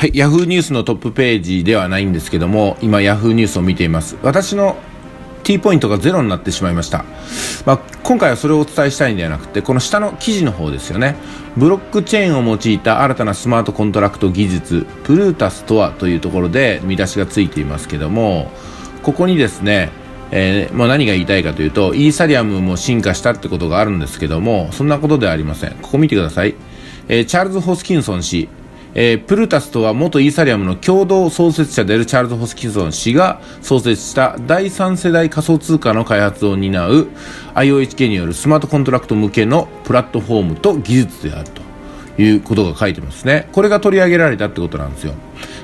はい、Yahoo ニュースのトップページではないんですけども、今 Yahoo ニュースを見ています。私の T ポイントがゼロになってしまいました。まあ、今回はそれをお伝えしたいんではなくて、この下の記事の方ですよね。ブロックチェーンを用いた新たなスマートコントラクト技術、プルータスとはというところで見出しがついていますけども、ここにですね、えー、まあ、何が言いたいかというと、イーサリアムも進化したってことがあるんですけども、そんなことではありません。ここ見てください。えー、チャールズ・ホスキンソン氏、えー、プルタスとは元イーサリアムの共同創設者であるチャールズ・ホスキンソン氏が創設した第3世代仮想通貨の開発を担う IOHK によるスマートコントラクト向けのプラットフォームと技術であるということが書いてますね。これが取り上げられたってことなんですよ。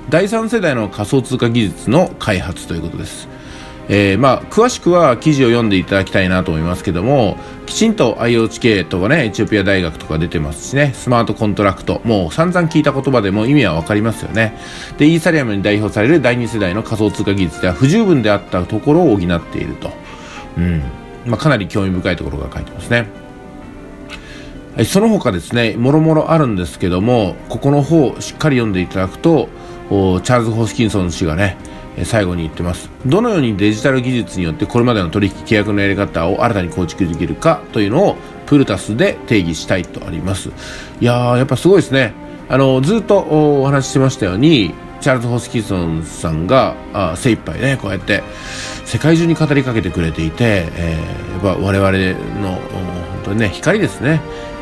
第3世代の仮想通貨技術の開発ということです。えー、まあ、詳しくは記事を読んでいただきたいなと思いますけどもきちんと IOHK とかねエチオピア大学とか出てますしねスマートコントラクト。もう散々聞いた言葉でも意味は分かりますよね。でイーサリアムに代表される第2世代の仮想通貨技術では不十分であったところを補っていると、うん。まあ、かなり興味深いところが書いてますね。その他ですねもろもろあるんですけどもここの方しっかり読んでいただくとチャールズ・ホスキンソン氏がね最後に言ってます。どのようにデジタル技術によってこれまでの取引契約のやり方を新たに構築できるかというのをプルタスで定義したいとあります。いやーやっぱすごいですね。あのずっとお話ししてましたようにチャールズ・ホスキンソンさんがあ精一杯ねこうやって世界中に語りかけてくれていて、えー、やっぱ我々の本当にね光ですね。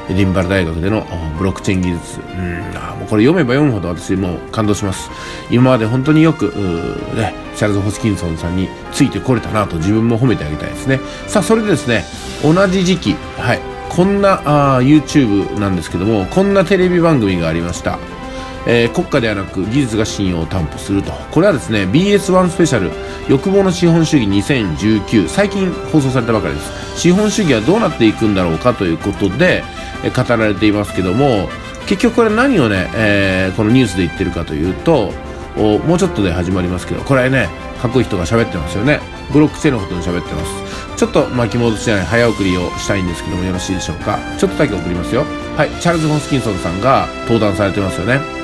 エディンバラ大学でのブロックチェーン技術、うん、もうこれ読めば読むほど私もう感動します。今まで本当によくね、チャールズ・ホスキンソンさんについてこれたなと自分も褒めてあげたいですね。さあそれでですね同じ時期はい。こんなあ YouTube なんですけどもこんなテレビ番組がありました。えー、国家ではなく技術が信用を担保すると。これはですね BS1 スペシャル欲望の資本主義2019最近放送されたばかりです。資本主義はどうなっていくんだろうかということで、え、語られていますけども結局これ何をね、えー、このニュースで言ってるかというともうちょっとで始まりますけどこれねかっこいい人が喋ってますよね。ブロックチェーンのことで喋ってます。ちょっと巻き戻しない早送りをしたいんですけどもよろしいでしょうか。ちょっとだけ送りますよ。はいチャールズ・ホスキンソンさんが登壇されてますよね。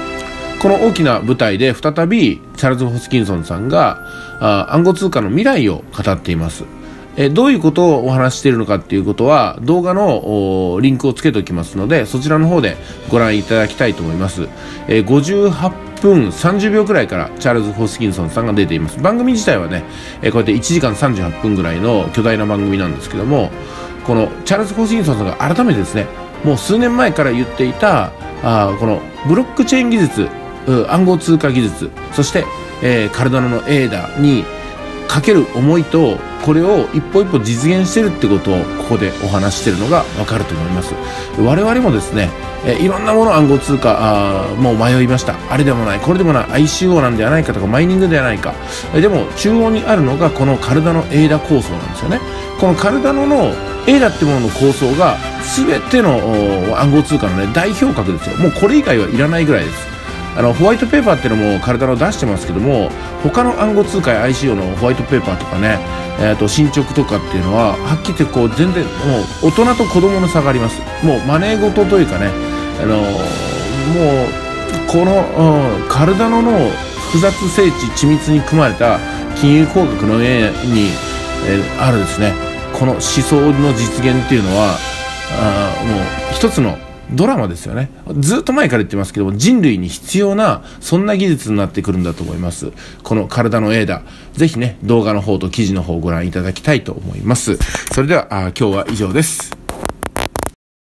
この大きな舞台で再びチャールズ・ホスキンソンさんがあ暗号通貨の未来を語っています。えどういうことをお話しているのかっていうことは動画のリンクをつけておきますのでそちらの方でご覧いただきたいと思います。え58分30秒くらいからチャールズ・ホスキンソンさんが出ています。番組自体はね、えこうやって1時間38分ぐらいの巨大な番組なんですけどもこのチャールズ・ホスキンソンさんが改めてですねもう数年前から言っていたあこのブロックチェーン技術暗号通貨技術。そして、えー、カルダノのエーダにかける思いとこれを一歩一歩実現してるってことをここでお話してるのがわかると思います。我々もですね、えー、いろんなもの暗号通貨あもう迷いました。あれでもない。これでもない。ICO なんではないかとかマイニングではないか、えー、でも中央にあるのがこのカルダノエーダ構想なんですよね。このカルダノのエーダってものの構想が全ての暗号通貨のね代表格ですよ。もうこれ以外はいらないぐらいです。あのホワイトペーパーっていうのも体の出してますけども他の暗号通貨や ICO のホワイトペーパーとかね、えー、と進捗とかっていうのははっきり言ってこう全然もう大人と子供の差があります。もうマネー事というかね、あの、もうこの、うん、カルダノの複雑精緻緻密に組まれた金融工学の上に、えー、あるですね。この思想の実現っていうのはあもう一つのドラマですよね。ずっと前から言ってますけども人類に必要なそんな技術になってくるんだと思います。この体のエーダぜひね動画の方と記事の方をご覧いただきたいと思います。それでは今日は以上です。